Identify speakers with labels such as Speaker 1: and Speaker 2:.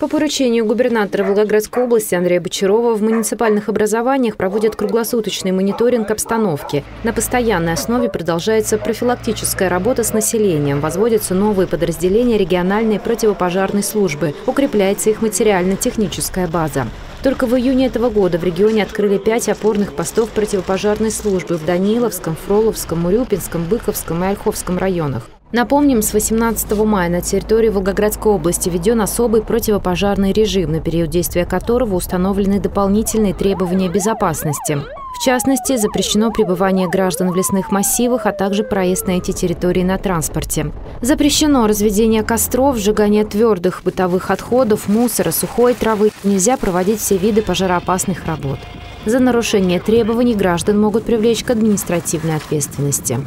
Speaker 1: По поручению губернатора Волгоградской области Андрея Бочарова в муниципальных образованиях проводят круглосуточный мониторинг обстановки. На постоянной основе продолжается профилактическая работа с населением, возводятся новые подразделения региональной противопожарной службы, укрепляется их материально-техническая база. Только в июне этого года в регионе открыли пять опорных постов противопожарной службы в Даниловском, Фроловском, Урюпинском, Быковском и Ольховском районах. Напомним, с 18 мая на территории Волгоградской области введен особый противопожарный режим, на период действия которого установлены дополнительные требования безопасности. В частности, запрещено пребывание граждан в лесных массивах, а также проезд на эти территории на транспорте. Запрещено разведение костров, сжигание твердых бытовых отходов, мусора, сухой травы. Нельзя проводить все виды пожароопасных работ. За нарушение требований граждан могут привлечь к административной ответственности.